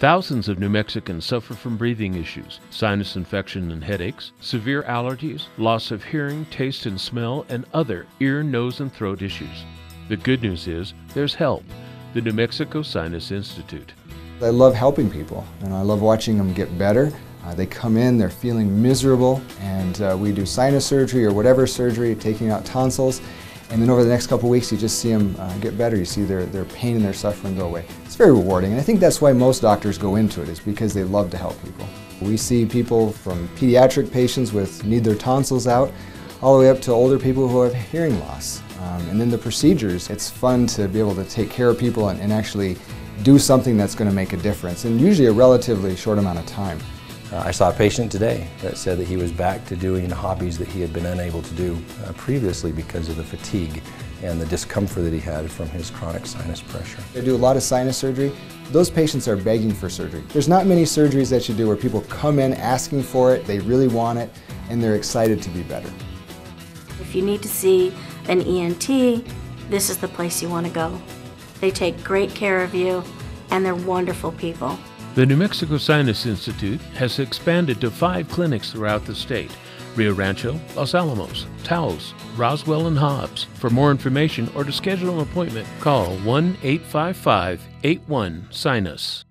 Thousands of New Mexicans suffer from breathing issues, sinus infection and headaches, severe allergies, loss of hearing, taste and smell, and other ear, nose, and throat issues. The good news is there's help. The New Mexico Sinus Institute. I love helping people and I love watching them get better. Uh, they come in, they're feeling miserable, and uh, we do sinus surgery or whatever surgery, taking out tonsils, and then over the next couple weeks, you just see them uh, get better. You see their, their pain and their suffering go away. It's very rewarding, and I think that's why most doctors go into it, is because they love to help people. We see people from pediatric patients with need their tonsils out, all the way up to older people who have hearing loss. Um, and then the procedures, it's fun to be able to take care of people and, and actually do something that's going to make a difference, in usually a relatively short amount of time. Uh, I saw a patient today that said that he was back to doing hobbies that he had been unable to do uh, previously because of the fatigue and the discomfort that he had from his chronic sinus pressure. I do a lot of sinus surgery. Those patients are begging for surgery. There's not many surgeries that you do where people come in asking for it, they really want it, and they're excited to be better. If you need to see an ENT, this is the place you want to go. They take great care of you, and they're wonderful people. The New Mexico Sinus Institute has expanded to five clinics throughout the state Rio Rancho, Los Alamos, Taos, Roswell, and Hobbs. For more information or to schedule an appointment, call 1 855 81 Sinus.